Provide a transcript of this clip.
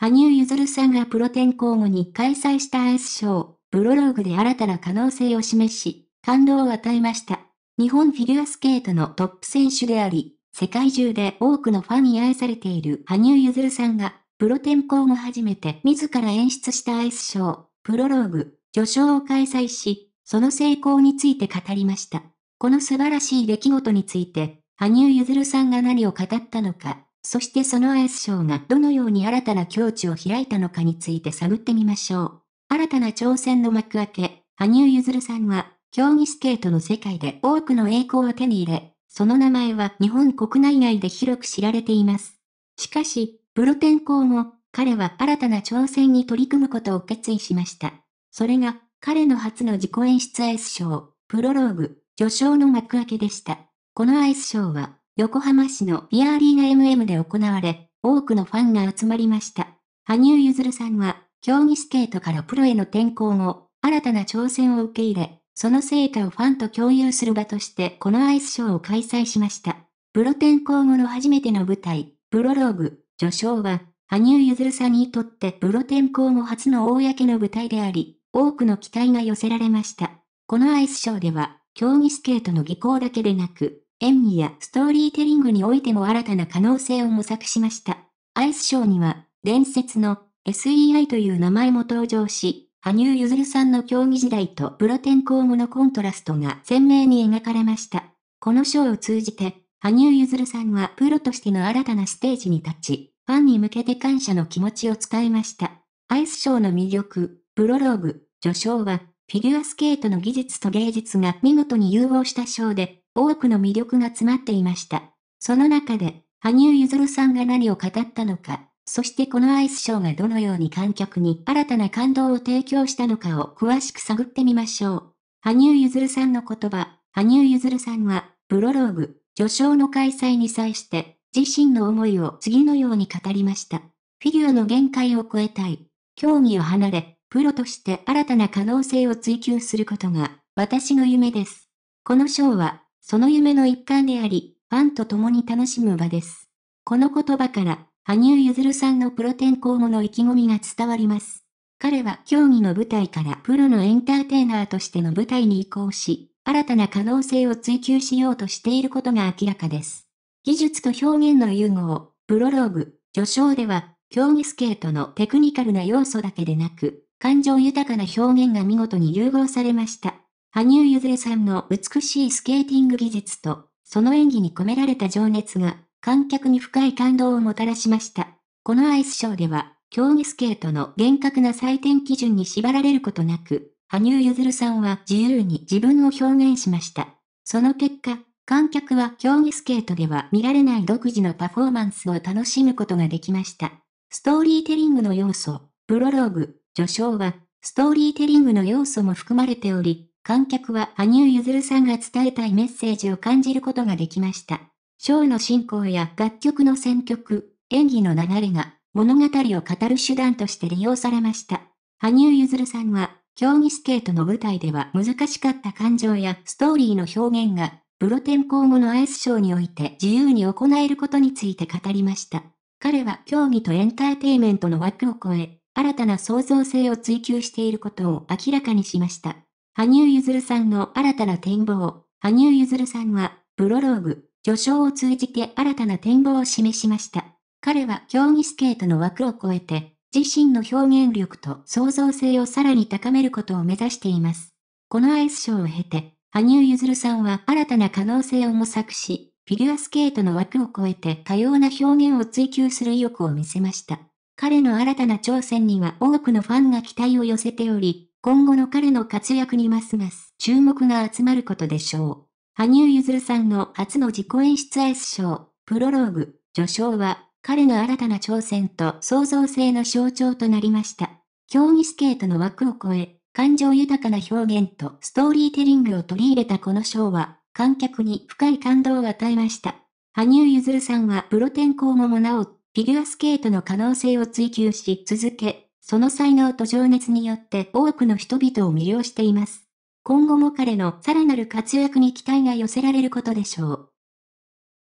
羽生結弦さんがプロ転向後に開催したアイスショー、プロローグで新たな可能性を示し、感動を与えました。日本フィギュアスケートのトップ選手であり、世界中で多くのファンに愛されている羽生結弦さんが、プロ転向後初めて自ら演出したアイスショー、プロローグ、序章を開催し、その成功について語りました。この素晴らしい出来事について、羽生結弦さんが何を語ったのか、そしてそのアイスショーがどのように新たな境地を開いたのかについて探ってみましょう。新たな挑戦の幕開け、羽生結弦さんは、競技スケートの世界で多くの栄光を手に入れ、その名前は日本国内外で広く知られています。しかし、プロ転向後、彼は新たな挑戦に取り組むことを決意しました。それが、彼の初の自己演出アイスショー、プロローグ、序章の幕開けでした。このアイスショーは、横浜市のピアアリーナ MM で行われ、多くのファンが集まりました。羽生結弦さんは、競技スケートからプロへの転向後、新たな挑戦を受け入れ、その成果をファンと共有する場としてこのアイスショーを開催しました。プロ転向後の初めての舞台、プロローグ、序章は、羽生結弦さんにとってプロ転向後初の公の舞台であり、多くの期待が寄せられました。このアイスショーでは、競技スケートの技巧だけでなく、演技やストーリーテリングにおいても新たな可能性を模索しました。アイスショーには、伝説の SEI という名前も登場し、羽生結弦さんの競技時代とプロ転向後のコントラストが鮮明に描かれました。このショーを通じて、羽生結弦さんはプロとしての新たなステージに立ち、ファンに向けて感謝の気持ちを伝えました。アイスショーの魅力、プロローグ、序章は、フィギュアスケートの技術と芸術が見事に融合したショーで、多くの魅力が詰まっていました。その中で、羽生結弦さんが何を語ったのか、そしてこのアイスショーがどのように観客に新たな感動を提供したのかを詳しく探ってみましょう。羽生結弦さんの言葉、羽生結弦さんは、プロローグ、序章の開催に際して、自身の思いを次のように語りました。フィギュアの限界を超えたい。競技を離れ、プロとして新たな可能性を追求することが、私の夢です。このショーは、その夢の一環であり、ファンと共に楽しむ場です。この言葉から、羽生結弦さんのプロ転向後の意気込みが伝わります。彼は競技の舞台からプロのエンターテイナーとしての舞台に移行し、新たな可能性を追求しようとしていることが明らかです。技術と表現の融合、プロローグ、序章では、競技スケートのテクニカルな要素だけでなく、感情豊かな表現が見事に融合されました。羽生結弦さんの美しいスケーティング技術と、その演技に込められた情熱が観客に深い感動をもたらしました。このアイスショーでは、競技スケートの厳格な採点基準に縛られることなく、羽生結弦さんは自由に自分を表現しました。その結果、観客は競技スケートでは見られない独自のパフォーマンスを楽しむことができました。ストーリーテリングの要素、プロローグ、序章は、ストーリーテリングの要素も含まれており、観客は羽生結弦さんが伝えたいメッセージを感じることができました。ショーの進行や楽曲の選曲、演技の流れが物語を語る手段として利用されました。羽生結弦さんは、競技スケートの舞台では難しかった感情やストーリーの表現が、プロ転向後のアイスショーにおいて自由に行えることについて語りました。彼は競技とエンターテイメントの枠を超え、新たな創造性を追求していることを明らかにしました。羽生結弦さんの新たな展望。羽生結弦さんは、プロローグ、序章を通じて新たな展望を示しました。彼は競技スケートの枠を超えて、自身の表現力と創造性をさらに高めることを目指しています。このアイスショーを経て、羽生結弦さんは新たな可能性を模索し、フィギュアスケートの枠を超えて多様な表現を追求する意欲を見せました。彼の新たな挑戦には多くのファンが期待を寄せており、今後の彼の活躍にますます注目が集まることでしょう。羽生結弦さんの初の自己演出アイスショー、プロローグ、序章は、彼の新たな挑戦と創造性の象徴となりました。競技スケートの枠を超え、感情豊かな表現とストーリーテリングを取り入れたこのショーは、観客に深い感動を与えました。羽生結弦さんはプロ転向後もなお、フィギュアスケートの可能性を追求し続け、その才能と情熱によって多くの人々を魅了しています。今後も彼のさらなる活躍に期待が寄せられることでしょう。